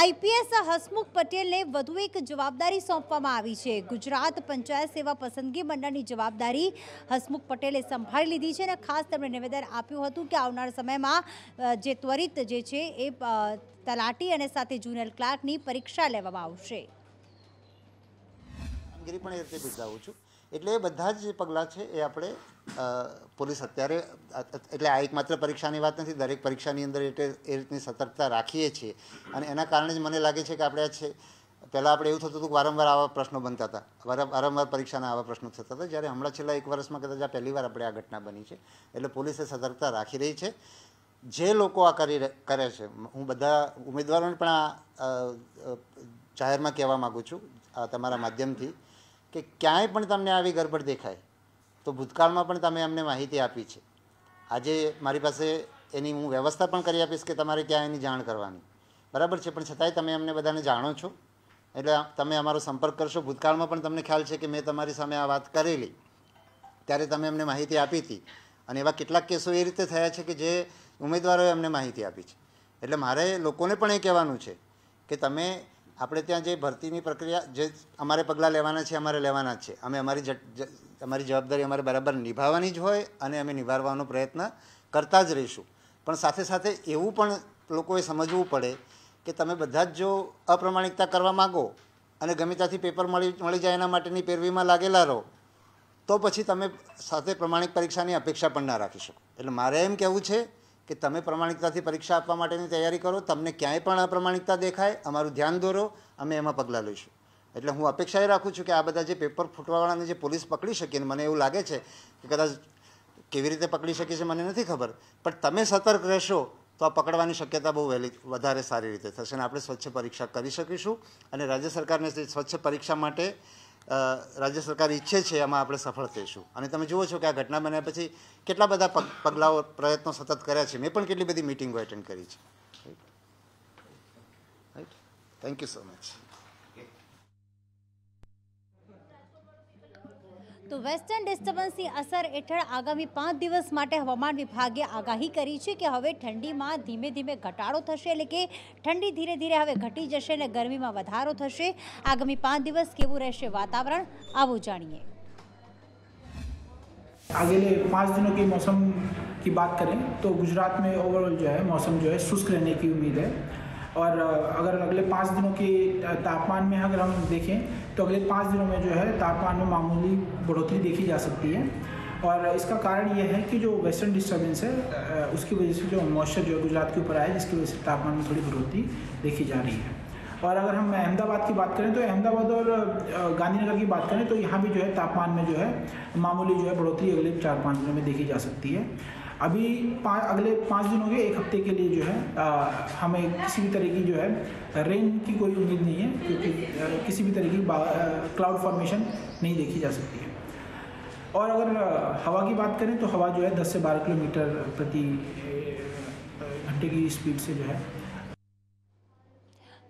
IPS Hasmukh પટેલને વધુ એક જવાબદારી સોંપવામાં આવી છે. ગુજરાત પંચાયત સેવા પસંદગી મંડળની જવાબદારી હસમુખ પટેલે સંભાળી લીધી છે અને ખાસ તેમણે નિવેદન આપ્યું હતું કે આવનાર સમયમાં જે ત્વરિત જે છે એ તલાટી અને સાથે જુનિયર ક્લાર્કની પરીક્ષા લેવામાં આવશે. પણ એ રીતે બિરદાવું છું. એટલે બધા જ પગલાં છે એ આપણે પોલીસ અત્યારે એટલે આ એક માત્ર પરીક્ષાની વાત નથી, દરેક પરીક્ષાની અંદર એટલે એ રીતની સતર્કતા રાખીએ છીએ. અને એના કારણે જ મને લાગે છે કે આપણે છે, પહેલાં આપણે એવું થતું હતું કે વારંવાર આવા પ્રશ્નો બનતા હતા. વારંવાર પરીક્ષાના આવા પ્રશ્નો થતા હતા. જ્યારે હમણાં છેલ્લા એક વર્ષમાં કદાચ આ પહેલી વાર આપણે આ ઘટના બની છે. એટલે પોલીસે સતર્કતા રાખી રહી છે. જે લોકો આ કરી કરે છે, હું બધા ઉમેદવારોને પણ આ જાહેરમાં કહેવા માગું છું, આ તમારા માધ્યમથી, કે ક્યાંય પણ તમને આવી ગરબડ દેખાય તો ભૂતકાળમાં પણ તમે અમને માહિતી આપી છે. આજે મારી પાસે એની હું વ્યવસ્થા પણ કરી આપીશ કે તમારે ક્યાં એની જાણ કરવાની. બરાબર છે, પણ છતાંય તમે અમને બધાને જાણો છો. એટલે તમે અમારો સંપર્ક કરશો. ભૂતકાળમાં પણ તમને ખ્યાલ છે કે મેં તમારી સામે આ વાત કરેલી. ત્યારે તમે અમને માહિતી આપી હતી. અને એવા કેટલાક કેસો એ રીતે થયા છે કે જે ઉમેદવારોએ અમને માહિતી આપી છે. એટલે મારે લોકોને પણ એ કહેવાનું છે કે તમે આપણે ત્યાં જે ભરતીની પ્રક્રિયા, જે અમારે પગલાં લેવાના છે, અમારે લેવાના જ છે. અમે અમારી અમારી જવાબદારી અમારે બરાબર નિભાવવાની જ હોય અને અમે નિભાવવાનો પ્રયત્ન કરતા જ રહીશું. પણ સાથે સાથે એવું પણ લોકોએ સમજવું પડે કે તમે બધા જ જો અપ્રમાણિકતા કરવા માગો અને ગમે ત્યાંથી પેપર મળી મળી જાય એના માટેની પેરવીમાં લાગેલા રહો, તો પછી તમે સાથે પ્રમાણિક પરીક્ષાની અપેક્ષા પણ ના રાખી શકો. એટલે મારે એમ કહેવું છે કે તમે પ્રમાણિકતાથી પરીક્ષા આપવા માટેની તૈયારી કરો, તમને ક્યાંય પણ અપ્રમાણિકતા દેખાય, અમારું ધ્યાન દોરો, અમે એમાં પગલાં લઈશું. એટલે હું અપેક્ષા એ રાખું છું કે આ બધા જે પેપર ફૂટવાવાળાને જે પોલીસ પકડી શકીને મને એવું લાગે છે કે કદાચ કેવી રીતે પકડી શકે છે મને નથી ખબર, પણ તમે સતર્ક રહેશો તો આ પકડવાની શક્યતા બહુ વહેલી, વધારે સારી રીતે થશે અને આપણે સ્વચ્છ પરીક્ષા કરી શકીશું અને રાજ્ય સરકારને સ્વચ્છ પરીક્ષા માટે રાજ્ય સરકાર ઈચ્છે છે એમાં આપણે સફળ થઈશું. અને તમે જુઓ છો કે આ ઘટના બન્યા પછી કેટલા બધા પગ, પગલાઓ, પ્રયત્નો સતત કર્યા છે. મેં પણ કેટલી બધી મિટિંગો એટેન્ડ કરી છે. Right thank you so much તો વેસ્ટર્ન ડિસ્ટર્બન્સની અસર હેઠળ આગામી પાંચ દિવસ માટે હવામાન વિભાગે આગાહી કરી છે કે હવે ઠંડીમાં ધીમે ધીમે ઘટાડો થશે એટલે કે ઠંડી ધીરે ધીરે હવે ઘટી જશે અને ગરમીમાં વધારો થશે આગામી પાંચ દિવસ કેવું રહેશે વાતાવરણ આવું જાણીએ अगले पाँच दिनों के मौसम की बात करें तो गुजरात में ओवरऑल जो है मौसम जो है शुष्क रहने की उम्मीद है और अ, अगर अगले पाँच दिनों के अ, तापमान में अगर हम देखें तो अगले पाँच दिनों में जो है तापमान में मामूली बढ़ोतरी देखी जा सकती है। और इसका कारण यह है कि जो वेस्टर्न डिस्टर्बेंस है उसकी वजह से जो मॉइस्चर जो है गुजरात के ऊपर आया जिसकी वजह से तापमान में थोड़ी बढ़ोतरी देखी जा रही है। और अगर हम अहमदाबाद की बात करें तो अहमदाबाद और गांधीनगर की बात करें तो यहाँ भी जो है तापमान में जो है मामूली जो है बढ़ोतरी अगले चार पाँच दिनों में देखी जा सकती है। अभी पाँच, अगले पाँच दिनों के एक हफ़्ते के लिए जो है हमें किसी भी तरह की जो है रेन की कोई उम्मीद किसी भी तरह की क्लाउड फॉर्मेशन नहीं देखी जा सकती है। और अगर हवा की बात करें तो हवा जो है 10 से 12 किलोमीटर प्रति घंटे की स्पीड से जो है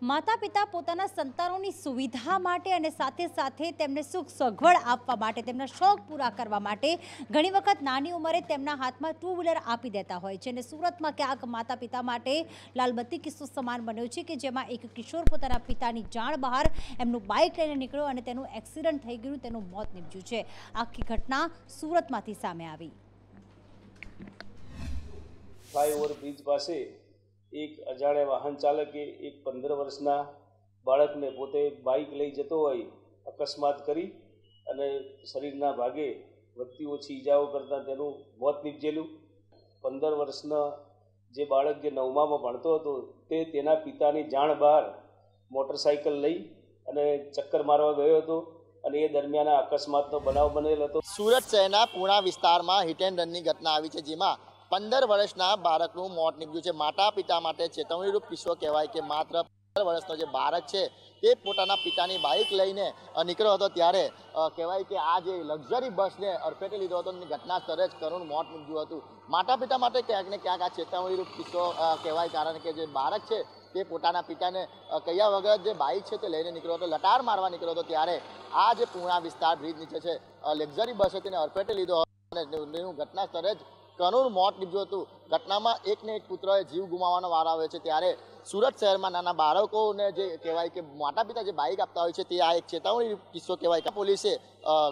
માતા પિતા પોતાના સંતાનોની સુવિધા માટે અને સાથે સાથે તેમને સુખ સગવડ આપવા માટે, તેમના શોખ પૂરા કરવા માટે ઘણી વખત નાની ઉંમરે તેમના હાથમાં ટુ વ્હીલર આપી દેતા હોય છે અને સુરતમાં ક્યાંક માતા પિતા માટે લાલબત્તી કિસ્સો સમાન બન્યો છે કે જેમાં એક કિશોર પોતાના પિતાની જાણ બહાર એમનું બાઇક લઈને નીકળ્યો અને તેનું એક્સિડન્ટ થઈ ગયું, તેનું મોત નીપજ્યું છે. આખી ઘટના સુરતમાંથી સામે આવી. ફ્લાયઓવર બ્રિજ પાસે એક અજાણ્યા વાહન ચાલકે એક પંદર વર્ષના બાળકને પોતે બાઇક લઈ જતો હોય અકસ્માત કરી અને શરીરના ભાગે વધતી ઓછી ઈજાઓ કરતાં તેનું મોત નીપજેલું. પંદર વર્ષના જે બાળક જે નવમામાં ભણતો હતો, તે તેના પિતાની જાણ બહાર મોટરસાઇકલ લઈ અને ચક્કર મારવા ગયો હતો અને એ દરમિયાન અકસ્માતનો બનાવ બનેલ હતો. સુરત શહેરના પૂણા વિસ્તારમાં હિટ એન્ડ રનની ઘટના આવી છે, જેમાં પંદર વર્ષના બાળકનું મોત નીપજ્યું છે. માતા પિતા માટે ચેતવણીરૂપ કિસ્સો કહેવાય કે માત્ર પંદર વર્ષનો જે બાળક છે, તે પોતાના પિતાની બાઇક લઈને નીકળ્યો હતો ત્યારે કહેવાય કે આ જે લક્ઝરી બસને અડફેટે લીધો હતો એની ઘટના સ્તરે જ કરુણ મોત નીપજ્યું હતું. માતા પિતા માટે ક્યાંક ને ક્યાંક આ ચેતવણીરૂપ કિસ્સો કહેવાય કારણ કે જે બાળક છે, તે પોતાના પિતાને કયા વગર જે બાઇક છે તે લઈને નીકળ્યો હતો, લટાર મારવા નીકળ્યો હતો ત્યારે આ જે પૂર્ણા વિસ્તાર બ્રિજ નીચે છે લક્ઝરી બસ હતી તેને અડફેટે લીધો અને ઘટના સ્તરે જ કરુણ મોત નીપજ્યું હતું. ઘટનામાં એકને એક પુત્રએ જીવ ગુમાવવાનો વાર આવ્યો છે. ત્યારે સુરત શહેરમાં નાના બાળકોને જે કહેવાય કે માતા પિતા જે બાઇક આપતા હોય છે, તે આ એક ચેતવણી કિસ્સો કહેવાય કે પોલીસે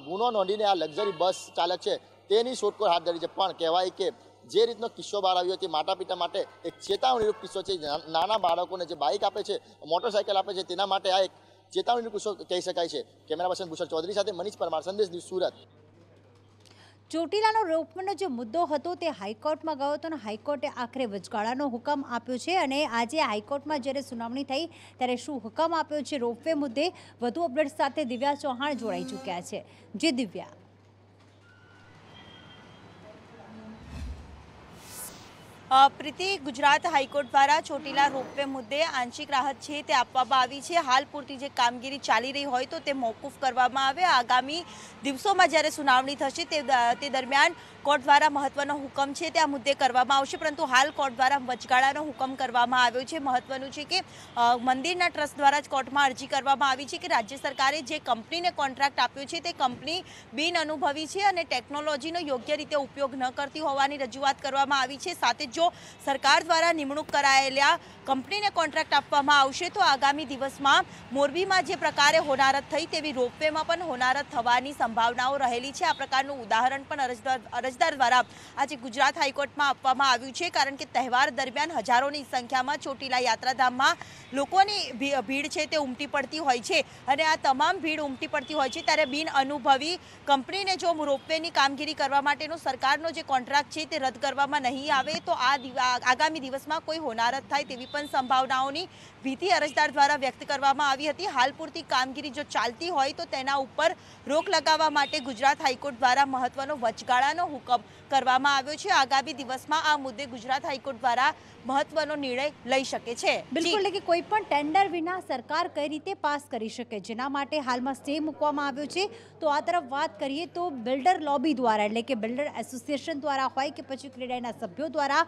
ગુનો નોંધીને આ લક્ઝરી બસ ચાલક છે, તેની શોધખોળ હાથ ધરી છે. પણ કહેવાય કે જે રીતનો કિસ્સો બહાર આવ્યો તે માતા પિતા માટે એક ચેતવણીરૂપ કિસ્સો છે. નાના બાળકોને જે બાઇક આપે છે મોટરસાઇકલ આપે છે, તેના માટે આ એક ચેતવણીનો કિસ્સો કહી શકાય છે. કેમેરા પર્સન ભૂષણ ચૌધરી સાથે મનીષ પરમાર, સંદેશ સુરત. ચોટીલાનો રોપવેનો જે મુદ્દો હતો તે હાઈકોર્ટમાં ગયો હતો અને હાઈકોર્ટે આખરે વચગાળાનો હુકમ આપ્યો છે અને આજે હાઈકોર્ટમાં જ્યારે સુનાવણી થઈ ત્યારે શું હુકમ આપ્યો છે રોપવે મુદ્દે વધુ અપડેટ સાથે દિવ્યા ચૌહાણ જોડાઈ ચૂક્યા છે. જે દિવ્યા. પ્રીતિ, ગુજરાત હાઈકોર્ટ દ્વારા ચોટીલા રોપવે મુદ્દે આંશિક રાહત છે તે આપવામાં આવી છે. હાલ પૂરતી જે કામગીરી ચાલી રહી હોય તો તે મોકૂફ કરવામાં આવે. આગામી દિવસોમાં જ્યારે સુનાવણી થશે તે દરમિયાન કોર્ટ દ્વારા મહત્વનો હુકમ છે તે આ મુદ્દે કરવામાં આવશે. પરંતુ હાલ કોર્ટ દ્વારા વચગાળાનો હુકમ કરવામાં આવ્યો છે. મહત્વનું છે કે મંદિરના ટ્રસ્ટ દ્વારા જ કોર્ટમાં અરજી કરવામાં આવી છે કે રાજ્ય સરકારે જે કંપનીને કોન્ટ્રાક્ટ આપ્યો છે તે કંપની બિન અનુભવી છે અને ટેકનોલોજીનો યોગ્ય રીતે ઉપયોગ ન કરતી હોવાની રજૂઆત કરવામાં આવી છે. સાથે જ જો સરકાર દ્વારા નિમણૂક કરાયેલા કંપનીને કોન્ટ્રાક્ટ આપવામાં આવશે, તો આગામી દિવસમાં મોરબીમાં જે પ્રકારે હોનારત થઈ તેવી રોપવેમાં પણ હોનારત થવાની સંભાવનાઓ રહેલી છે. આ પ્રકારનું ઉદાહરણ પણ અરજદાર અરજદાર દ્વારા આજે ગુજરાત હાઈકોર્ટમાં આપવામાં આવ્યું છે, કારણ કે તહેવાર દરમિયાન હજારોની સંખ્યામાં ચોટીલા યાત્રાધામમાં લોકોની ભીડ છે તે ઉમટી પડતી હોય છે અને આ તમામ ભીડ ઉમટી પડતી હોય છે ત્યારે બિન અનુભવી કંપનીને જો રોપવેની કામગીરી કરવા માટેનો સરકારનો જે કોન્ટ્રાક્ટ છે તે રદ કરવામાં નહીં આવે, તો આ આગામી દિવસમાં કોઈ હોનારત થાય તેવી પણ સંભાવનાઓની ભીતિ અરજદાર દ્વારા વ્યક્ત કરવામાં આવી હતી. હાલ પૂરતી કામગીરી જો ચાલતી હોય તો તેના ઉપર રોક લગાવવા માટે ગુજરાત હાઈકોર્ટ દ્વારા મહત્વનો વચગાળાનો હુકમ કરવામાં આવ્યો છે. આગામી દિવસમાં આ મુદ્દે ગુજરાત હાઈકોર્ટ દ્વારા મહત્વનો નિર્ણય લઈ શકે છે. બિલકુલ એટલે કે કોઈ પણ ટેન્ડર વિના સરકાર કઈ રીતે પાસ કરી શકે? જેના માટે હાલમાં સ્ટે મૂકવામાં આવ્યો છે. તો આ તરફ વાત કરીએ તો બિલ્ડર લોબી દ્વારા એટલે કે બિલ્ડર એસોસિએશન દ્વારા હોય કે પછી ક્રેડાઈના સભ્યો દ્વારા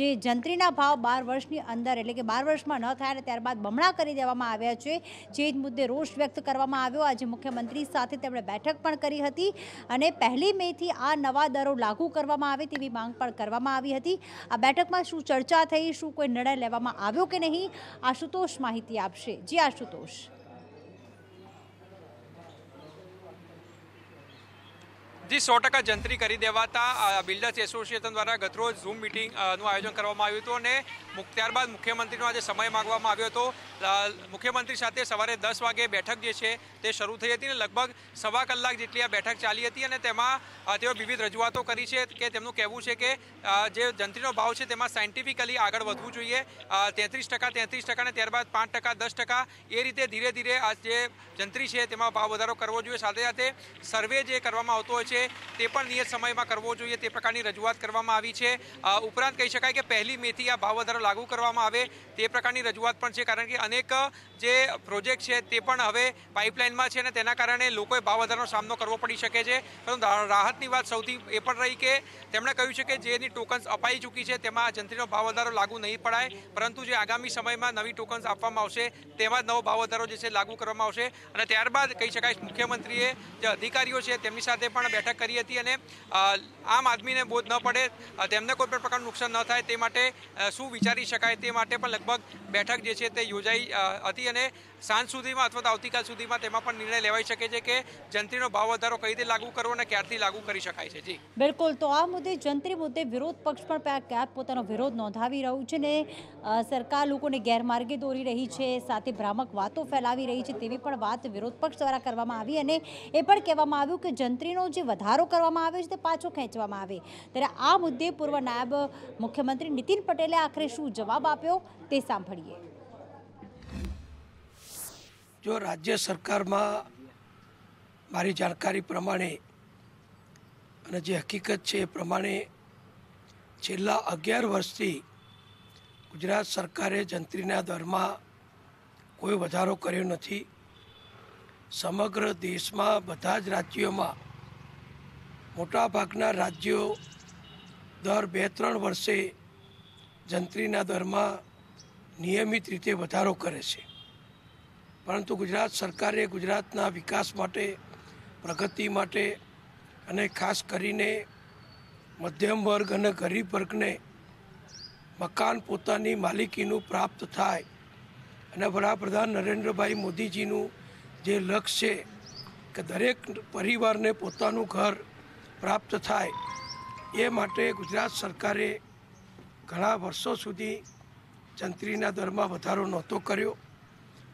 જે જંત્રીના ભાવ બાર વર્ષની અંદર એટલે કે બાર વર્ષમાં ન થાય અને ત્યારબાદ બમણા કરી દેવામાં આવ્યા છે. જે મુદ્દે રોષ વ્યક્ત કરવામાં આવ્યો. આજે મુખ્યમંત્રી સાથે તેમણે બેઠક પણ કરી હતી અને પહેલી મેથી આ નવા દરો લાગુ કરવામાં આવે તેવી માંગ પણ કરવામાં આવી હતી. આ બેઠકમાં શું ચર્ચા થઈ, શું કોઈ નિર્ણય લેવામાં આવ્યો કે નહીં, આશુતોષ માહિતી આપશે. જી આશુતોષ. જી સો ટકા જંત્રી કરી દેવાતા બિલ્ડર્સ એસોસિએશન દ્વારા ગતરોજ ઝૂમ મિટિંગનું આયોજન કરવામાં આવ્યું હતું અને ત્યારબાદ મુખ્યમંત્રીનો આજે સમય માગવામાં આવ્યો હતો. મુખ્યમંત્રી સાથે સવારે દસ વાગે બેઠક જે છે તે શરૂ થઈ હતી અને લગભગ સવા કલાક જેટલી આ બેઠક ચાલી હતી અને તેમાં તેઓ વિવિધ રજૂઆતો કરી છે કે તેમનું કહેવું છે કે જે જંત્રીનો ભાવ છે તેમાં સાયન્ટિફિકલી આગળ વધવું જોઈએ. તેત્રીસ ટકા તેત્રીસ ટકા અને ત્યારબાદ પાંચ ટકા, દસ ટકા એ રીતે ધીરે ધીરે આ જે જંત્રી છે તેમાં ભાવ વધારો કરવો જોઈએ. સાથે સાથે સર્વે જે કરવામાં આવતો હોય છે તે પણ નિયત સમયમાં કરવો જોઈએ. તે પ્રકારની રજૂઆત કરવામાં આવી છે. ઉપરાંત કહી શકાય કે પહેલી મેથી આ ભાવ વધારો લાગુ કરવામાં આવે તે પ્રકારની રજૂઆત પણ છે. કારણ કે અનેક જે પ્રોજેક્ટ છે તે પણ હવે પાઇપલાઇનમાં છે અને તેના કારણે લોકોએ ભાવ વધારાનો સામનો કરવો પડી શકે છે. પરંતુ રાહતની વાત સૌથી એ પણ રહી કે તેમણે કહ્યું છે કે જેની ટોકન્સ અપાઈ ચૂકી છે તેમાં જંત્રીનો ભાવ વધારો લાગુ નહીં પડાય. પરંતુ જે આગામી સમયમાં નવી ટોકન્સ આપવામાં આવશે તેમાં નવો ભાવ વધારો જે છે લાગુ કરવામાં આવશે. અને ત્યારબાદ કહી શકાય મુખ્યમંત્રીએ જે અધિકારીઓ છે તેમની સાથે પણ બેઠક કરી હતી અને આમ આદમીને બોધ ન પડે તેમને કોઈ પણ પ્રકારનું નુકસાન ન થાય તે માટે શું વિચારી શકાય તે માટે પણ લગભગ બેઠક જે છે તે યોજાઈ હતી અને સાંજ સુધીમાં અથવા તો આવતીકાલ સુધીમાં તેમાં પણ નિર્ણય લેવાઈ શકે છે કે જંત્રીનો ભાવ વધારો કઈ રીતે લાગુ કરવો અને ક્યારથી લાગુ કરી શકાય છે? જી. બિલકુલ. તો આ મુદ્દે જંત્રી મુદ્દે વિરોધ પક્ષ પણ ક્યાંક પોતાનો વિરોધ નોંધાવી રહ્યું છે ને સરકાર લોકોને ગેરમાર્ગે દોરી રહી છે, સાથે ભ્રામક વાતો ફેલાવી રહી છે તેવી પણ વાત વિરોધ પક્ષ દ્વારા કરવામાં આવી અને એ પણ કહેવામાં આવ્યું કે જંત્રીનો જે વધારો કરવામાં આવ્યો છે તે પાછો ખેંચવામાં આવે. ત્યારે આ મુદ્દે પૂર્વ નાયબ મુખ્યમંત્રી નીતિન પટેલે આખરે શું જવાબ આપ્યો તે સાંભળીએ. જો રાજ્ય સરકારમાં મારી જાણકારી પ્રમાણે અને જે હકીકત છે એ પ્રમાણે છેલ્લા અગિયાર વર્ષથી ગુજરાત સરકારે જંત્રીના દરમાં કોઈ વધારો કર્યો નથી. સમગ્ર દેશમાં બધા જ રાજ્યોમાં મોટાભાગના રાજ્યો દર બે ત્રણ વર્ષે જંત્રીના દરમાં નિયમિત રીતે વધારો કરે છે. પરંતુ ગુજરાત સરકારે ગુજરાતના વિકાસ માટે, પ્રગતિ માટે અને ખાસ કરીને મધ્યમ વર્ગ અને ગરીબ વર્ગને મકાન પોતાની માલિકીનું પ્રાપ્ત થાય અને વડાપ્રધાન નરેન્દ્રભાઈ મોદીજીનું જે લક્ષ્ય છે કે દરેક પરિવારને પોતાનું ઘર પ્રાપ્ત થાય, એ માટે ગુજરાત સરકારે ઘણા વર્ષો સુધી જંત્રીના દરમાં વધારો નહોતો કર્યો.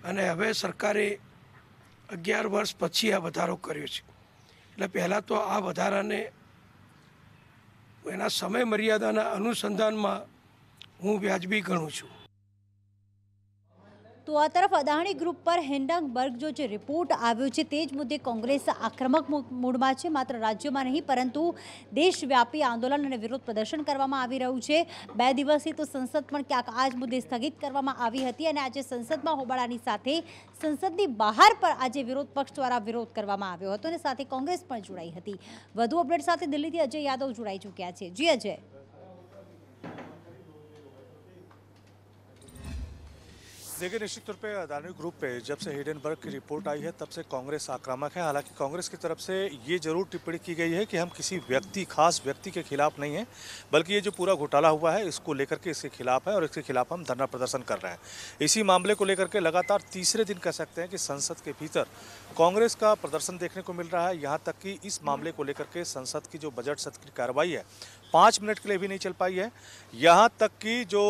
અને હવે સરકારે અગિયાર વર્ષ પછી આ વધારો કર્યો છે. એટલે પહેલાં તો આ વધારાને એના સમય મર્યાદાના અનુસંધાનમાં હું વ્યાજબી ગણું છું. તો આ તરફ અદાણી ગ્રુપ પર હેન્ડંગબર્ગ જો જે રિપોર્ટ આવ્યો છે, તે જ મુદ્દે કોંગ્રેસ આક્રમક મૂડમાં છે. માત્ર રાજ્યમાં નહીં, પરંતુ દેશવ્યાપી આંદોલન અને વિરોધ પ્રદર્શન કરવામાં આવી રહ્યું છે. બે દિવસથી તો સંસદ પણ ક્યાંક આ જ મુદ્દે સ્થગિત કરવામાં આવી હતી અને આજે સંસદમાં હોબાળાની સાથે સંસદની બહાર પર આજે વિરોધ પક્ષ દ્વારા વિરોધ કરવામાં આવ્યો હતો અને સાથે કોંગ્રેસ પણ જોડાઈ હતી. વધુ અપડેટ સાથે દિલ્હીથી અજય યાદવ જોડાઈ ચૂક્યા છે. જી, અજય. देखिए, निश्चित तौर पे अदानी ग्रुप पे जब से हिडनबर्ग की रिपोर्ट आई है, तब से कांग्रेस आक्रामक है। हालाँकि कांग्रेस की तरफ़ से ये ज़रूर टिप्पणी की गई है कि हम किसी व्यक्ति, खास व्यक्ति के खिलाफ नहीं है, बल्कि ये जो पूरा घोटाला हुआ है, इसको लेकर के इसके खिलाफ है और इसके खिलाफ हम धरना प्रदर्शन कर रहे हैं। इसी मामले को लेकर के लगातार तीसरे दिन कह सकते हैं कि संसद के भीतर कांग्रेस का प्रदर्शन देखने को मिल रहा है। यहाँ तक कि इस मामले को लेकर के संसद की जो बजट सत्र की कार्रवाई है पाँच मिनट के लिए भी नहीं चल पाई है। यहाँ तक कि जो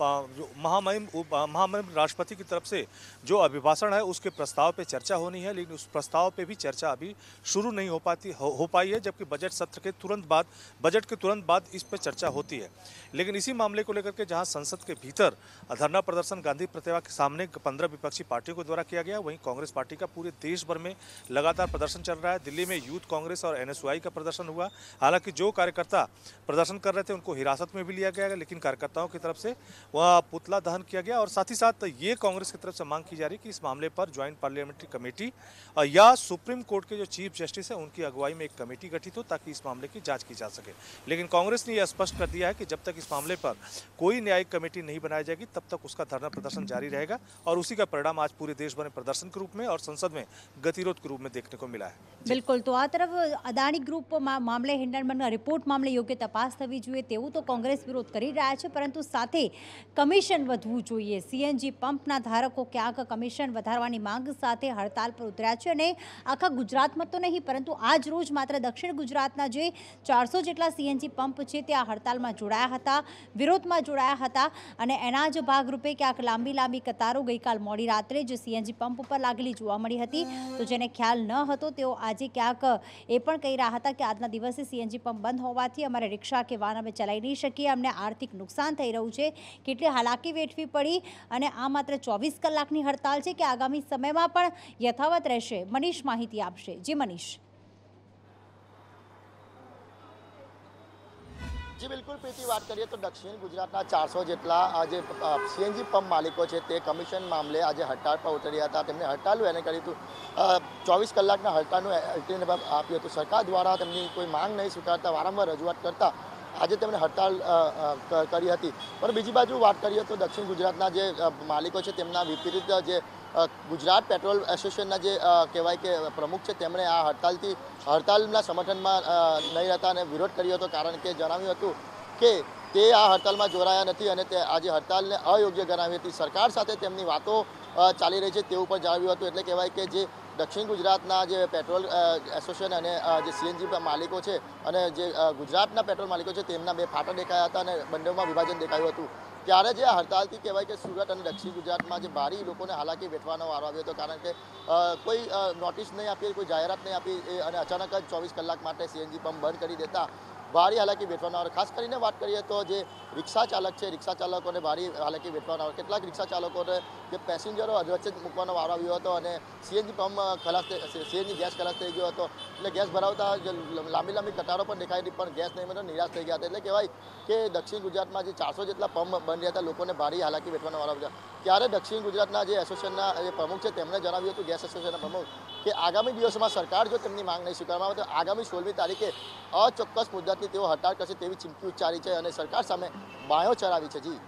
जो महामहिम महामहिम राष्ट्रपति की तरफ़ से जो अभिभाषण है उसके प्रस्ताव पे चर्चा होनी है लेकिन उस प्रस्ताव पे भी चर्चा अभी शुरू नहीं हो पाती हो, हो पाई है जबकि बजट सत्र के तुरंत बाद बजट के तुरंत बाद इस पर चर्चा होती है। लेकिन इसी मामले को लेकर के जहाँ संसद के भीतर धरना प्रदर्शन गांधी प्रतिमा के सामने पंद्रह विपक्षी पार्टियों के द्वारा किया गया वहीं कांग्रेस पार्टी का पूरे देश भर में लगातार प्रदर्शन चल रहा है। दिल्ली में यूथ कांग्रेस और एनएसयूआई का प्रदर्शन हुआ। हालाँकि जो कार्यकर्ता प्रदर्शन कर रहे थे, उनको हिरासत में भी लिया गया लेकिन कार्यकर्ताओं की तरफ़ से वह पुतला दहन किया गया और साथ ही साथ ये कांग्रेस की तरफ़ से मांग की जा रही कि इस मामले पर ज्वाइंट पार्लियामेंट्री कमेटी या सुप्रीम कोर्ट के जो चीफ जस्टिस हैं, उनकी अगुवाई में एक कमेटी गठित हो ताकि इस मामले की जाँच की जा सके। लेकिन कांग्रेस ने यह स्पष्ट कर दिया है कि जब तक इस मामले पर कोई न्यायिक कमेटी नहीं बनाई जाएगी, तब तक उसका धरना प्रदर्शन जारी रहेगा और उसी का परिणाम आज पूरे देश भर में प्रदर्शन के रूप में और संसद में गतिरोध के रूप में देखने को मिला है। बिल्कुल तो आ तरफ़ अदानी ग्रुप मामले हिंडन रिपोर्ट, मामले યોગ્ય તપાસ થવી જોઈએ તેવું તો કોંગ્રેસ વિરોધ કરી રહ્યા છે, પરંતુ સાથે કમિશન વધવું જોઈએ. સીએનજી પંપના ધારકો ક્યાંક કમિશન વધારવાની માંગ સાથે હડતાલ પર ઉતર્યા છે અને આખા ગુજરાતમાં તો નહીં, પરંતુ આજ રોજ માત્ર દક્ષિણ ગુજરાતના જે ચારસો જેટલા સીએનજી પંપ છે તે આ હડતાલમાં જોડાયા હતા, વિરોધમાં જોડાયા હતા અને એના જ ભાગરૂપે ક્યાંક લાંબી લાંબી કતારો ગઈકાલ મોડી રાત્રે જે સીએનજી પંપ ઉપર લાગેલી જોવા મળી હતી. તો જેને ખ્યાલ ન હતો, તેઓ આજે ક્યાંક એ પણ કહી રહ્યા હતા કે આજના દિવસે સીએનજી પંપ બંધ હોવાથી અમારે રિક્ષા કે વાહન અમે ચલાવી નહીં શકીએ. અમને આર્થિક નુકસાન થઈ રહ્યું છે. કેટલી હાલાકી વેઠવી પડી અને આ માત્ર ચોવીસ કલાકની હડતાલ છે કે આગામી સમયમાં પણ યથાવત રહેશે. મનીષ માહિતી આપશે. જી મનીષ. જી, બિલકુલ, પ્રીતિ, વાત કરીએ તો દક્ષિણ ગુજરાતના ચારસો જેટલા જે સીએનજી પંપ માલિકો છે તે કમિશન મામલે આજે હડતાળ પર ઉતર્યા હતા. તેમણે હડતાળું એને કર્યું હતું. ચોવીસ કલાકના હડતાળનું અલ્ટિમેટમ આપ્યું હતું. સરકાર દ્વારા તેમની કોઈ માંગ નહીં સ્વીકારતા, વારંવાર રજૂઆત કરતા આજે તેમણે ક- કરી હતી. પણ બીજી બાજુ વાત કરીએ તો દક્ષિણ ગુજરાતના જે માલિકો છે તેમના વિપરીત જે ગુજરાત પેટ્રોલ એસોસિએશનના જે કહેવાય કે પ્રમુખ છે, તેમણે આ હડતાલથી, હડતાલના સમર્થનમાં નહીં હતા અને વિરોધ કર્યો હતો કારણ કે જણાવ્યું હતું કે તે આ હડતાલમાં જોડાયા નથી અને તે આજે હડતાલને અયોગ્ય ગણાવી હતી. સરકાર સાથે તેમની વાતો ચાલી રહી છે તેવું પણ જણાવ્યું હતું. એટલે કહેવાય કે જે દક્ષિણ ગુજરાતના જે પેટ્રોલ એસોસિએશન અને જે સીએનજી માલિકો છે અને જે ગુજરાતના પેટ્રોલ માલિકો છે તેમના બે ફાટા દેખાયા હતા અને બંનેમાં વિભાજન દેખાયું હતું. ત્યારે જે હડતાલથી કહેવાય કે સુરત અને દક્ષિણ ગુજરાતમાં જે ભારી લોકોને હાલાકી વેઠવાનો વારો આવ્યો હતો, કારણ કે કોઈ નોટિસ નહીં આપી કોઈ જાહેરાત નહીં આપી અને અચાનક જ ચોવીસ કલાક માટે સીએનજી પંપ બંધ કરી દેતા ભારી હાલાકી વેઠવાનો આવે ખાસ કરીને વાત કરીએ તો જે રિક્ષા ચાલક છે, રિક્ષા ચાલકોને ભારી હાલાકી વેઠવાનો આવે કેટલાક રિક્ષા ચાલકોને જે પેસેન્જરો અધવચ્ચે જ મૂકવાનો વારો આવ્યો હતો અને સીએનજી પંપ ખલાસ સીએનજી ગેસ ખલાસ થઈ ગયો હતો. એટલે ગેસ ભરાવતા લાંબી લાંબી કટારો પણ દેખાઈ હતી પણ ગેસ નહીં મળતો નિરાશ થઈ ગયા હતા. એટલે કહેવાય કે દક્ષિણ ગુજરાતમાં જે ચારસો જેટલા પંપ બંધ રહ્યા હતા, લોકોને ભારી હાલાકી વેઠવાનો વારો આવ્યો. ત્યારે દક્ષિણ ગુજરાતના જે એસોસિએશનના જે પ્રમુખ છે, તેમણે જણાવ્યું હતું, ગેસ એસોસિએશનના પ્રમુખ, કે આગામી દિવસોમાં સરકાર જો તેમની માંગ નહીં સ્વીકારવામાં આવે, તો આગામી સોળમી તારીખે અચોક્કસ મુદ્દાથી તેઓ હડતાળ કરશે તેવી ચીમકી ઉચ્ચારી છે અને સરકાર સામે બાયો ચડાવી છે, જી.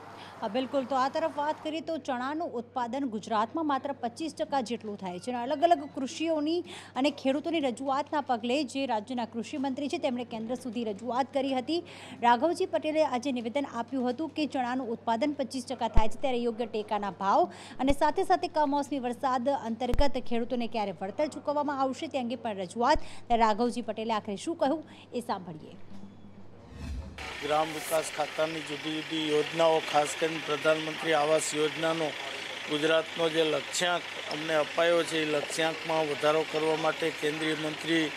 બિલકુલ. તો આ તરફ વાત કરીએ તો ચણાનું ઉત્પાદન ગુજરાતમાં માત્ર પચીસ ટકા જેટલું થાય છે અને અલગ અલગ કૃષિઓની અને ખેડૂતોની રજૂઆતના પગલે જે રાજ્યના કૃષિમંત્રી છે, તેમણે કેન્દ્ર સુધી રજૂઆત કરી હતી. રાઘવજી પટેલે આજે નિવેદન આપ્યું હતું કે ચણાનું ઉત્પાદન પચીસ ટકા થાય છે, ત્યારે યોગ્ય ટેકાના ભાવ અને સાથે સાથે કમોસમી વરસાદ અંતર્ગત ખેડૂતોને ક્યારે વળતર ચૂકવવામાં આવશે તે અંગે પણ રજૂઆત. રાઘવજી પટેલે આખરે શું કહ્યું એ સાંભળીએ. ગ્રામ વિકાસ ખાતાની જુદી જુદી યોજનાઓ, ખાસ કરીને પ્રધાનમંત્રી આવાસ યોજનાનો ગુજરાતનો જે લક્ષ્યાંક અમને અપાયો છે, એ લક્ષ્યાંકમાં વધારો કરવા માટે કેન્દ્રીય મંત્રી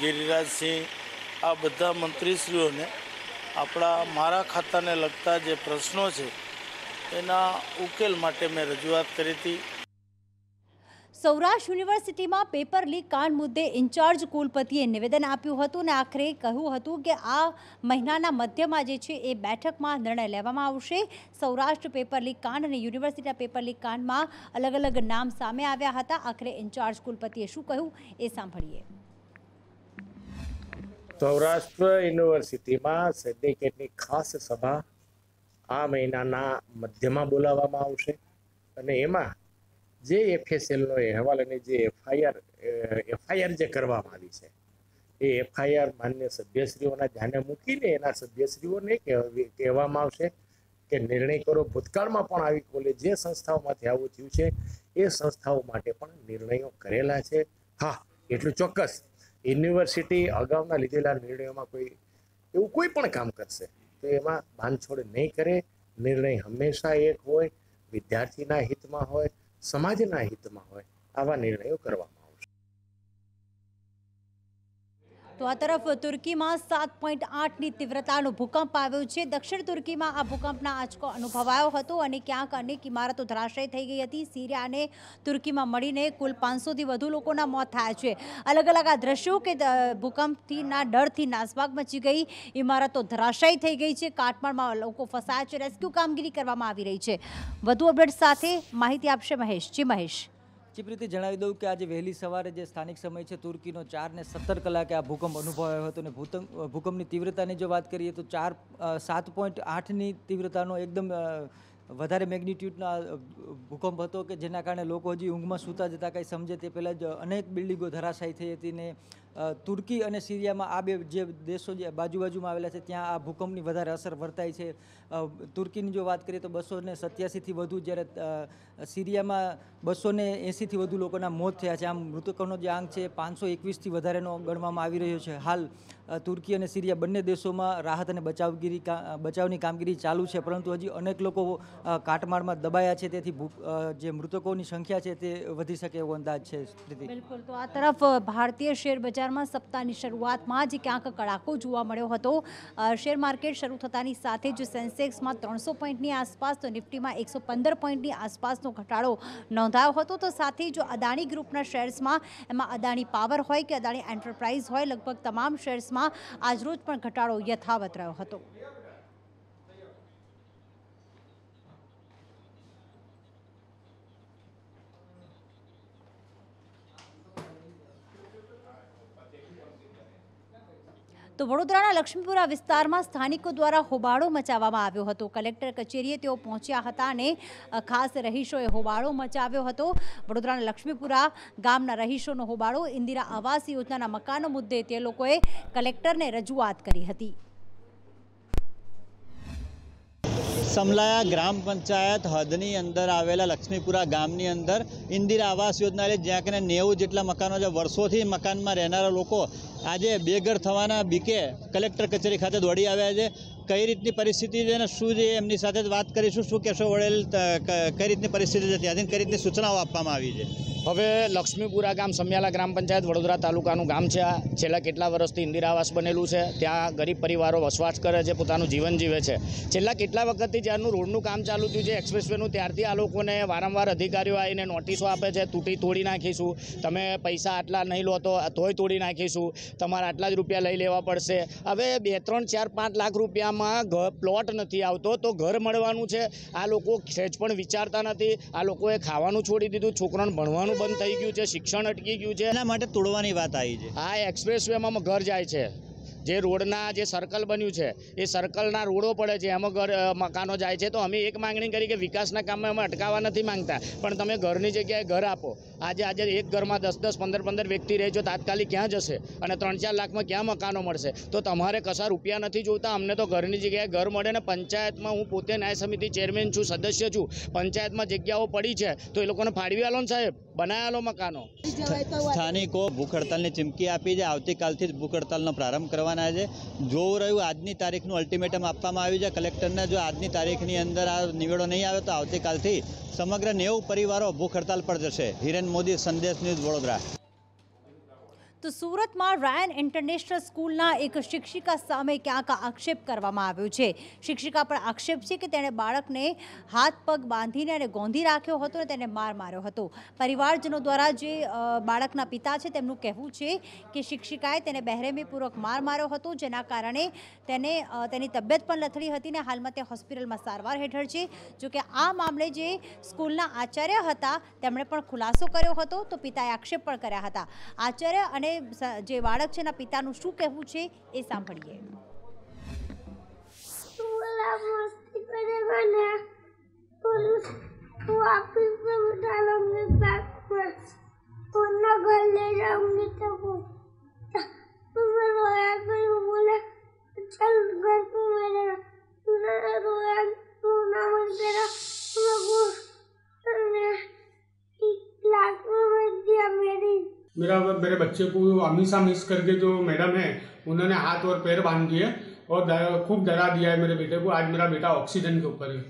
ગિરિરાજસિંહ, આ બધા મંત્રીશ્રીઓને આપણા મારા ખાતાને લગતા જે પ્રશ્નો છે, એના ઉકેલ માટે મેં રજૂઆત કરી હતી. સૌરાષ્ટ્ર યુનિવર્સિટીમાં પેપર લીક કાંડ મુદ્દે ઇન્ચાર્જ કુલપતિએ નિવેદન આપ્યું હતું અને આખરે કહ્યું હતું કે આ મહિનાના મધ્યમાં જે છે એ બેઠકમાં નિર્ણય લેવામાં આવશે. સૌરાષ્ટ્ર પેપર લીક કાંડ અને યુનિવર્સિટીના પેપર લીક કાંડમાં અલગ અલગ નામ સામે આવ્યા હતા. આખરે ઇન્ચાર્જ કુલપતિએ શું કહ્યું એ સાંભળીએ. સૌરાષ્ટ્ર યુનિવર્સિટીમાં સિન્ડિકેટની ખાસ સભા આ મહિનાના મધ્યમાં બોલાવવામાં આવશે અને એમાં જે એફએસએલનો અહેવાલ અને જે એફઆઈઆર એફઆઈઆર જે કરવામાં આવી છે, એ એફઆઈઆર માન્ય સભ્યશ્રીઓના ધ્યાને મૂકીને એના સભ્યશ્રીઓને કહેવામાં આવશે કે નિર્ણય કરો. ભૂતકાળમાં પણ આવી કોલેજ જે સંસ્થાઓમાંથી આવું થયું છે, એ સંસ્થાઓ માટે પણ નિર્ણયો કરેલા છે. હા, એટલું ચોક્કસ. યુનિવર્સિટી અગાઉના લીધેલા નિર્ણયોમાં કોઈ, એવું કોઈ પણ કામ કરશે, તો એમાં બાંધછોડ નહીં કરે. નિર્ણય હંમેશા એક હોય, વિદ્યાર્થીના હિતમાં હોય સમાજના હિતમાં હોય આવા નિર્ણયો કરવામાં આવશે તો આ તરફ તુર્કીમાં સાત પોઈન્ટ આઠની તીવ્રતાનો ભૂકંપ આવ્યો છે. દક્ષિણ તુર્કીમાં આ ભૂકંપના આંચકો અનુભવાયો હતો અને ક્યાંક અનેક ઇમારતો ધરાશય થઈ ગઈ હતી. સિરિયા અને તુર્કીમાં મળીને કુલ પાંચસોથી વધુ લોકોના મોત થયા છે. અલગ અલગ આ દ્રશ્યો કે ભૂકંપથીના ડરથી નાસભાગ મચી ગઈ. ઇમારતો ધરાશય થઈ ગઈ છે. કાટમાળમાં લોકો ફસાયા છે. રેસ્ક્યુ કામગીરી કરવામાં આવી રહી છે. વધુ અપડેટ સાથે માહિતી આપશે મહેશ. જી મહેશ. ચીપ રીતે જણાવી દઉં કે આજે વહેલી સવારે જે સ્થાનિક સમય છે, તુર્કીનો ચાર ને સત્તર કલાકે આ ભૂકંપ અનુભવાયો હતો અને ભૂકંપની તીવ્રતાની જો વાત કરીએ તો ચાર સાત પોઈન્ટ આઠની તીવ્રતાનો એકદમ વધારે મેગ્નિટ્યુડના ભૂકંપ હતો કે જેના કારણે લોકો હજી ઊંઘમાં સૂતા જતા કંઈ સમજે તે પહેલાં જ અનેક બિલ્ડિંગો ધરાશાયી થઈ હતી ને તુર્કી અને સિરિયામાં આ બે જે દેશો જે બાજુ બાજુમાં આવેલા છે, ત્યાં આ ભૂકંપની વધારે અસર વર્તાય છે. તુર્કીની જો વાત કરીએ તો બસો ને સત્યાસીથી વધુ જ્યારે સિરિયામાં બસો ને એંસીથી વધુ લોકોના મોત થયા છે. આમ મૃતકોનો જે આંક છે, પાંચસો એકવીસથી વધારેનો ગણવામાં આવી રહ્યો છે. હાલ તુર્કી અને સિરિયા બંને દેશોમાં રાહત અને બચાવગીરી બચાવની કામગીરી ચાલુ છે, પરંતુ હજી અનેક લોકો કાટમાળમાં દબાયા છે. તેથી જે મૃતકોની સંખ્યા છે તે વધી શકે એવો અંદાજ છે બિલકુલ. તો આ તરફ ભારતીય શેર બજારમાં સપ્તાહની શરૂઆતમાં જ ક્યાંક કડાકો જોવા મળ્યો હતો. શેર માર્કેટ શરૂ થતાની સાથે જ સેન્સેક્સમાં ત્રણસો પોઈન્ટની આસપાસ, તો નિફ્ટીમાં એકસો પંદર પોઈન્ટની આસપાસનો ઘટાડો નોંધાયો હતો. તો સાથે જો અદાણી ગ્રુપના શેર્સમાં એમાં અદાણી પાવર હોય કે અદાણી એન્ટરપ્રાઇઝ હોય, લગભગ તમામ શેર્સમાં આજરોજ પણ ઘટાડો યથાવત રહ્યો હતો. તો વડોદરાના લક્ષ્મીપુરા વિસ્તારમાં સ્થાનિકો દ્વારા હોબાળો મચાવવામાં આવ્યો હતો. કલેક્ટર કચેરીએ તેઓ પહોંચ્યા હતા અને ખાસ રહીશોએ હોબાળો મચાવ્યો હતો. વડોદરાના લક્ષ્મીપુરા ગામના રહીશોનો હોબાળો, ઇન્દિરા આવાસ યોજનાના મકાનો મુદ્દે તે લોકોએ કલેક્ટરને રજૂઆત કરી હતી. સમલાયા ગ્રામ પંચાયત હદની અંદર આવેલા લક્ષ્મીપુરા ગામની અંદર ઇન્દિરા આવાસ યોજના એટલે જ્યાં કને નેવું જેટલા મકાનો છે. વર્ષોથી મકાનમાં રહેનારા લોકો આજે બેઘર થવાના બીકે કલેક્ટર કચેરી ખાતે દોડી આવ્યા છે. કઈ રીતની પરિસ્થિતિ છે અને શું છે એમની સાથે જ વાત કરીશું. શું કહેશો વડેલ કઈ રીતની પરિસ્થિતિ છે ત્યાંથી કઈ રીતની સૂચનાઓ આપવામાં આવી છે? હવે લક્ષ્મીપુરા ગામ સમિયાલા ગ્રામ પંચાયત વડોદરા તાલુકાનું ગામ છે આ. છેલ્લા કેટલા વર્ષથી ઇન્દિરા આવાસ બનેલું છે. ત્યાં ગરીબ પરિવારો વસવાટ કરે છે, પોતાનું જીવન જીવે છે. છેલ્લા કેટલા વખતથી જ્યારનું રોડનું કામ ચાલુ થયું છે, એક્સપ્રેસવેનું, ત્યારથી આ લોકોને વારંવાર અધિકારીઓ આવીને નોટિસો આપે છે, તૂટી તોડી નાખીશું. તમે પૈસા આટલા નહીં લો તો તોય તોડી નાખીશું. તમારે આટલા જ રૂપિયા લઈ લેવા પડશે. હવે બે, ત્રણ, ચાર, પાંચ લાખ રૂપિયામાં ઘ પ્લોટ નથી આવતો તો ઘર મળવાનું છે. આ લોકો સહેજ પણ વિચારતા નથી. આ લોકોએ ખાવાનું છોડી દીધું છોકરાને ભણવાનું બંધ થઈ ગયું છે શિક્ષણ અટકી ગયું છે. એના માટે તોડવાની વાત આવી છે. આ એક્સપ્રેસ વેમાં ઘર જાય છે. જે રોડના જે સર્કલ બન્યું છે એ સર્કલના રોડો પડે છે. એમાં ઘર મકાનો જાય છે. તો અમે એક માંગણી કરી કે વિકાસના કામમાં અમે અટકાવવા નથી માંગતા. પણ તમે ઘરની જગ્યાએ ઘર આપો. આજે આજે એક ઘરમાં દસ દસ, પંદર પંદર વ્યક્તિ રહે, જો તાત્કાલિક ક્યાં જશે? અને ત્રણ ચાર લાખમાં ક્યાં મકાનો મળશે? તો તમારે કશા રૂપિયા નથી જોતા, અમને તો ઘરની જગ્યાએ ઘર મળે ને પંચાયતમાં હું પોતે ન્યાય સમિતિ ચેરમેન છું, સદસ્ય છું. પંચાયતમાં જગ્યાઓ પડી છે, તો એ લોકોને ફાળવી આલો ને સાહેબ. બનાવી આલો મકાનો. સ્થાનિકો ભૂખ હડતાલની ચીમકી આપી છે. આવતીકાલથી જ ભૂખ હડતાલનો પ્રારંભ કરવાના છે. જોવું રહ્યું આજની તારીખનું અલ્ટિમેટમ આપવામાં આવ્યું છે. કલેક્ટરને જો આજની તારીખની અંદર આ નિવેડો નહીં આવે તો આવતીકાલથી સમગ્ર નેવું પરિવારો ભૂખ હડતાલ પર જશે. હિરેન મોદી સંદેશ ન્યૂઝ વડોદરા. તો સુરતમાં રાયન ઇન્ટરનેશનલ સ્કૂલના એક શિક્ષિકા સામે ક્યાંક આક્ષેપ કરવામાં આવ્યો છે. શિક્ષિકા પર આક્ષેપ છે કે તેણે બાળકને હાથ, પગ બાંધીને અને ગોંધી રાખ્યો હતો અને તેને માર માર્યો હતો. પરિવારજનો દ્વારા જે બાળકના પિતા છે તેમનું કહેવું છે કે શિક્ષિકાએ તેને બહેરેમીપૂર્વક માર માર્યો હતો, જેના કારણે તેને તેની તબિયત પણ લથડી હતી ને હાલમાં તે હોસ્પિટલમાં સારવાર હેઠળ છે. જોકે આ મામલે જે સ્કૂલના આચાર્ય હતા, તેમણે પણ ખુલાસો કર્યો હતો, તો પિતાએ આક્ષેપ પણ કર્યા હતા. આચાર્ય અને સ- જે બાળક છે એના પિતાનું શું કહેવું છે એ સાંભળીએ बोला मस्ती करेगा ना तो वापिस में बिठा लूंगी बैग में वरना घर ले जाऊंगी तो वो तो मैं रोया फिर वो बोला चल घर पे मेरे मैंने रोया रोना मन तेरा मैं मेरी मेरा मेरे बच्चे को हमेशा मिस करके जो मैडम है उन्होंने हाथ और पैर बांध दिए और डर- खूब डरा दिया है मेरे बेटे को आज मेरा बेटा ऑक्सीजन के ऊपर है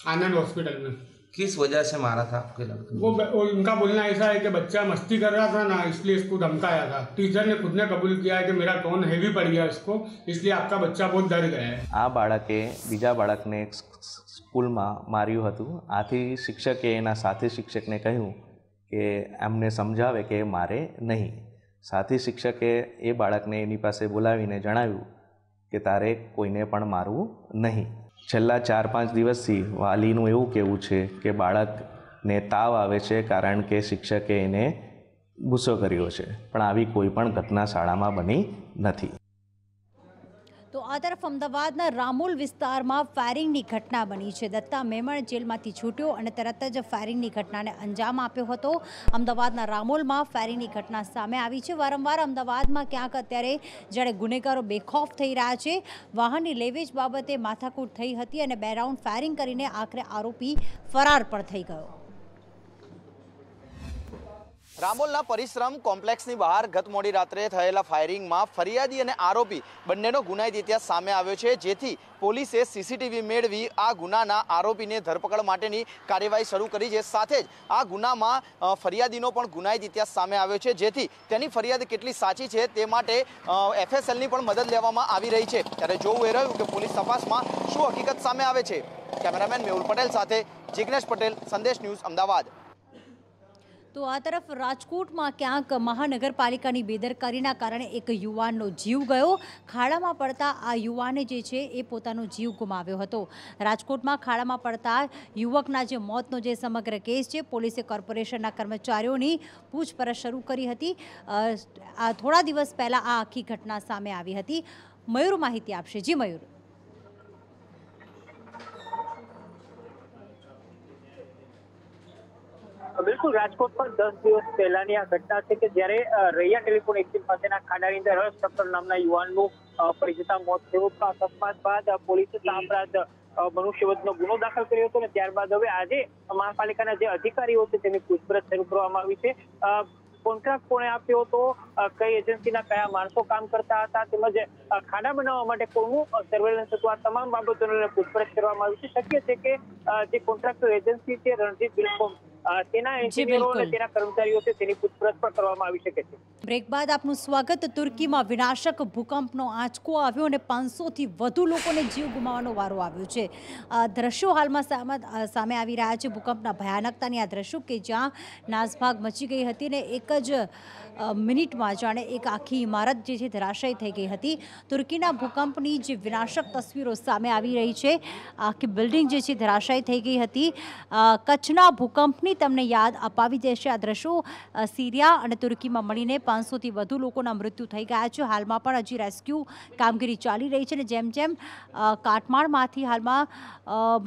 आनंद हॉस्पिटल में किस वजह से मारा था आपके लड़के वो ब- वो इनका बोलना ऐसा है कि बच्चा मस्ती कर रहा था ना इसलिए इसको धमकाया था टीचर ने खुद ने कबूल किया है कि मेरा टोन हैवी पड़ गया इसको इसलिए आपका बच्चा बहुत डर गया है આ બાળકે બીજા બાળકને એક સ્કૂલમાં માર્યું હતું આથી શિક્ષકે એના સાથી શિક્ષકને કહ્યું કે એમને સમજાવે કે મારે નહીં. સાથી શિક્ષકે એ બાળકને એની પાસે બોલાવીને જણાવ્યું કે તારે કોઈને પણ મારવું નહીં. છેલ્લા ચાર પાંચ દિવસથી વાલીનું એવું કહેવું છે કે બાળકને તાવ આવે છે કારણ કે શિક્ષકે એને ગુસ્સો કર્યો છે. પણ આવી કોઈ પણ ઘટના શાળામાં બની નથી. તો આ તરફ અમદાવાદના રામોલ વિસ્તારમાં ફાયરિંગની ઘટના બની છે. દત્તા મેમણ જેલમાંથી છૂટ્યો અને તરત જ ફાયરિંગની ઘટનાને અંજામ આપ્યો હતો. અમદાવાદના રામોલમાં ફાયરિંગની ઘટના સામે આવી છે. વારંવાર અમદાવાદમાં ક્યાંક અત્યારે જ્યારે ગુનેગારો બેખોફ થઈ રહ્યા છે, વાહનની લેવેજ બાબતે માથાકૂટ થઈ હતી અને બે રાઉન્ડ ફાયરિંગ કરીને આખરે આરોપી ફરાર પણ થઈ ગયો. રામોલના પરિશ્રમ કોમ્પ્લેક્સની બહાર ગત મોડી રાત્રે થયેલા ફાયરિંગમાં ફરિયાદી અને આરોપી બંનેનો ગુનાહિત ઇતિહાસ સામે આવ્યો છે, જેથી પોલીસે સીસીટીવી મેળવી આ ગુનાના આરોપીને ધરપકડ માટેની કાર્યવાહી શરૂ કરી છે. સાથે જ આ ગુનામાં ફરિયાદીનો પણ ગુનાહિત ઇતિહાસ સામે આવ્યો છે, જેથી તેની ફરિયાદ કેટલી સાચી છે તે માટે એફએસએલની પણ મદદ લેવામાં આવી રહી છે. ત્યારે જોવું એ રહ્યું કે પોલીસ તપાસમાં શું હકીકત સામે આવે છે. કેમેરામેન મેહુલ પટેલ સાથે જિગ્નેશ પટેલ, સંદેશ ન્યૂઝ અમદાવાદ. તો આ તરફ રાજકોટમાં ક્યાંક મહાનગરપાલિકાની બેદરકારીના કારણે એક યુવાનનો જીવ ગયો. ખાડામાં પડતા આ યુવાને જે છે એ પોતાનો જીવ ગુમાવ્યો હતો. રાજકોટમાં ખાડામાં પડતા યુવકના જે મોતનો જે સમગ્ર કેસ છે, પોલીસે કોર્પોરેશનના કર્મચારીઓની પૂછપરછ શરૂ કરી હતી. થોડા દિવસ પહેલાં આ આખી ઘટના સામે આવી હતી. મયુર માહિતી આપશે. જી મયુર. બિલકુલ, રાજકોટ પણ દસ દિવસ પહેલાની આ ઘટના છે કે જ્યારે રૈયા ટેલિફોન એક્સચેન્જ પાસેના ખાડાની અંદર હર્ષ ઠક્કર નામના યુવાનનું પડી જતા મોત થયું. અકસ્માત બાદ પોલીસે સાંભળાજ મનુષ્યવધનો ગુનો દાખલ કર્યો હતો અને ત્યારબાદ હવે આજે મહાપાલિકાના જે અધિકારીઓ છે તેની પૂછપરછ શરૂ કરવામાં આવી છે. કોન્ટ્રાક્ટ કોણે આપ્યો હતો? કઈ એજન્સીના કયા માણસો કામ કરતા હતા? તેમજ ખાડા બનાવવા માટે કોનું સર્વેલન્સ હતું? આ તમામ બાબતોને પૂછપરછ કરવામાં આવી છે. શક્ય છે કે જે કોન્ટ્રાક્ટર એજન્સી છે, રણજીત બિલકોમ તેના એન્જિનિયરો અને તેના કર્મચારીઓ છે તેની પૂછપરછ પણ કરવામાં આવી શકે છે. બ્રેક બાદ આપનું સ્વાગત. તુર્કીમાં વિનાશક ભૂકંપનો આંચકો આવ્યો અને પાંચસોથી વધુ લોકોને જીવ ગુમાવવાનો વારો આવ્યો છે. આ દ્રશ્યો હાલમાં સામે આવી રહ્યા છે. ભૂકંપના ભયાનકતાની આ દ્રશ્યો કે જ્યાં નાસભાગ મચી ગઈ હતી ને એક જ મિનિટમાં જાણે એક આખી ઇમારત જે છે ધરાશય થઈ ગઈ હતી. તુર્કીના ભૂકંપની જે વિનાશક તસવીરો સામે આવી રહી છે, આખી બિલ્ડિંગ જે છે ધરાશય થઈ ગઈ હતી. કચ્છના ભૂકંપની તમને યાદ અપાવી દેશે આ દ્રશ્યો. સીરિયા અને તુર્કીમાં મળીને પાંચસોથી વધુ લોકોના મૃત્યુ થઈ ગયા છે. હાલમાં પણ હજી રેસ્ક્યુ કામગીરી ચાલી રહી છે અને જેમ જેમ કાટમાળમાંથી હાલમાં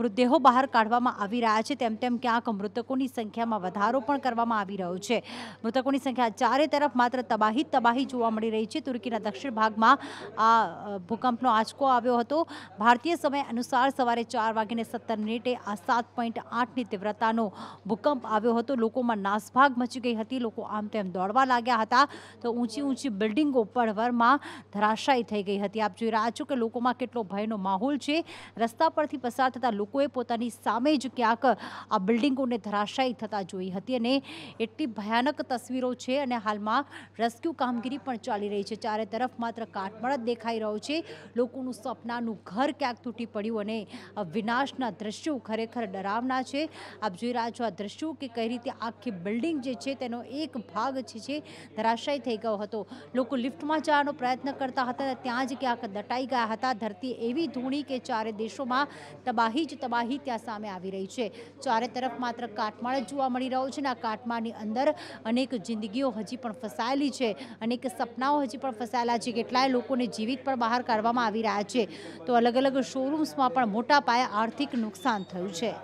મૃતદેહો બહાર કાઢવામાં આવી રહ્યા છે, તેમ તેમ ક્યાંક મૃતકોની સંખ્યામાં વધારો પણ કરવામાં આવી રહ્યો છે. મૃતકોની સંખ્યા ચારે તરફ માત્ર તબાહી તબાહી જોવા મળી રહી છે. તુર્કીના દક્ષિણ ભાગમાં આ ભૂકંપનો આંચકો આવ્યો હતો. ભારતીય સમય અનુસાર સવારે ચાર વાગીને સત્તર મિનિટે આ સાત પોઈન્ટ આઠની તીવ્રતાનો ભૂકંપ આવ્યો હતો. લોકોમાં નાસભાગ મચી ગઈ હતી. લોકો આમ તેમ દોડવા લાગ્યા હતા. તો ઊંચી ઊંચી બિલ્ડિંગો પડવરમાં ધરાશાયી થઈ ગઈ હતી. આપ જોઈ રહ્યા છો કે લોકોમાં કેટલો ભયનો માહોલ છે. રસ્તા પરથી પસાર થતા લોકોએ પોતાની સામે જ ક્યાંક આ બિલ્ડિંગોને ધરાશાયી થતા જોઈ હતી અને એટલી ભયાનક તસવીરો છે અને હાલમાં રેસ્ક્યુ કામગીરી પણ ચાલી રહી છે. ચારે તરફ માત્ર કાટમળ જ દેખાઈ રહ્યો છે. લોકોનું સપનાનું ઘર ક્યાંક તૂટી પડ્યું અને વિનાશના દ્રશ્યો ખરેખર ડરાવના છે. આપ જોઈ રહ્યા છો આ દ્રશ્યો કે કઈ રીતે આખી બિલ્ડિંગ જે છે તેનો એક ભાગ છે જે ધરાશાયી થઈ ગયો હતો. લોકો લિફ્ટમાં જવાનો પ્રયત્ન કરતા હતા ત્યાં જ ક્યાંક દટાઈ ગયા હતા. ધરતી એવી ધૂણી કે ચારે દેશોમાં તબાહી જ તબાહી ત્યાં સામે આવી રહી છે. ચારે તરફ માત્ર કાટમાળ જ જોવા મળી રહ્યો છે અને આ કાટમાળની અંદર અનેક જિંદગીઓ હજી પણ ફસાયેલી છે. અનેક સપનાઓ હજી પણ ફસાયેલા છે. કેટલાય લોકોને જીવિત પણ બહાર કાઢવામાં આવી રહ્યા છે. તો અલગ અલગ શોરૂમ્સમાં પણ મોટા પાયે આર્થિક નુકસાન થયું છે.